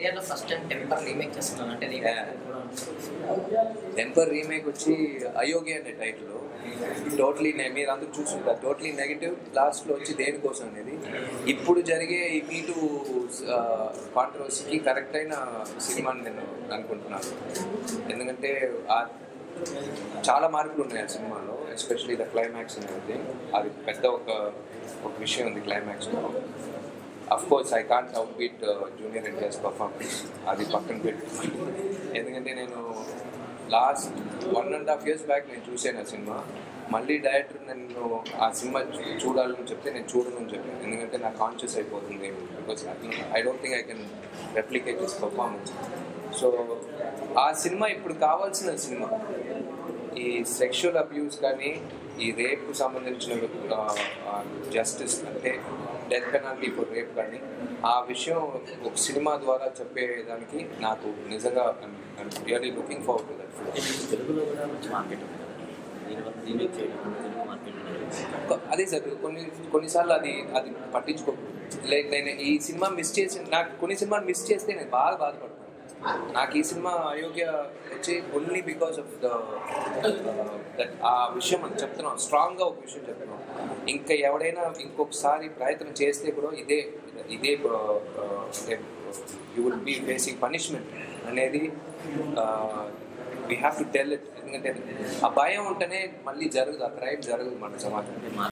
ఏరియాలో first time temper remake చేస్తున్నాను. అంటే. టెంపర్ రీమేక్ వచ్చి అయోగి అనే టైటిల్ టోటలీ మీరు అందరూ చూసుకుంటారు టోటలీ నెగిటివ్ లాస్ట్లో వచ్చి దేనికోసం అనేది. ఇప్పుడు జరిగే ఈ మీటు కాంట్రవర్సీకి కరెక్ట్ అయిన సినిమా అని నేను అనుకుంటున్నాను. ఎందుకంటే ఆ చాలా మార్పులు ఉన్నాయి ఆ సినిమాలో ఎస్పెషలీ ద క్లైమాక్స్ అనేది అది పెద్ద ఒక ఒక విషయం ఉంది క్లైమాక్స్లో of course I can't out beat junior NTR's performance అది పక్కన పెట్టుకోండి ఎందుకంటే నేను last one and half years back నేను చూసాను ఆ సినిమా. మళ్ళీ డైరెక్టర్ నన్ను ఆ సినిమా చూ- చూడాలని చెప్తే నేను చూడను చెప్పాను. ఎందుకంటే నాకు కాన్షియస్ అయిపోతుంది. Because I don't think I can replicate this performance so ఆ సినిమా ఇప్పుడు కావాల్సిన సినిమా. ఈ సెక్షువల్ అబ్యూస్ కానీ ఈ రేప్కు సంబంధించిన జస్టిస్ అంటే డెత్ పెనాల్టీ ఫర్ రేప్ కానీ ఆ విషయం ఒక సినిమా ద్వారా చెప్పేదానికి నాకు నిజంగా really looking forward to that తెలుగులో కూడా మార్కెట్ అదే సార్ కొన్ని కొన్నిసార్లు అది అది పట్టించుకో లైక్ నేను ఈ సినిమా మిస్ చేసి నాకు కొన్ని సినిమాలు మిస్ చేస్తే నేను బాగా బాధపడతాను. నాకు ఈ సినిమా అయోగ్య వచ్చి only because of the that ఆ విషయం అని చెప్తున్నాం స్ట్రాంగ్గా ఒక విషయం చెప్తున్నాం ఇంకా ఎవడైనా ఇంకొకసారి ప్రయత్నం చేస్తే కూడా ఇదే ఇదే you will be facing punishment అనేది we have to tell it ఎందుకంటే ఆ భయం ఉంటేనే మళ్ళీ జరగదు ఆ క్రైమ్ జరగదు మన సమాజంలో.